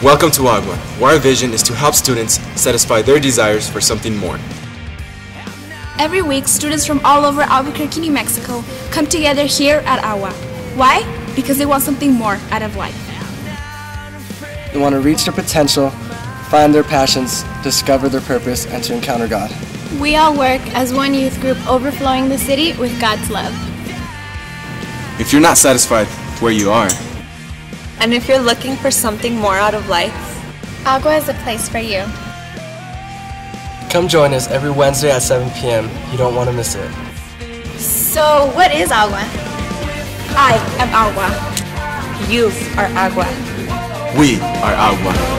Welcome to Agua, where our vision is to help students satisfy their desires for something more. Every week, students from all over Albuquerque, New Mexico come together here at Agua. Why? Because they want something more out of life. They want to reach their potential, find their passions, discover their purpose, and to encounter God. We all work as one youth group overflowing the city with God's love. If you're not satisfied where you are, And if you're looking for something more out of life, Agua is a place for you. Come join us every Wednesday at 7 p.m. You don't want to miss it. So, what is Agua? I am Agua. you are Agua. we are Agua.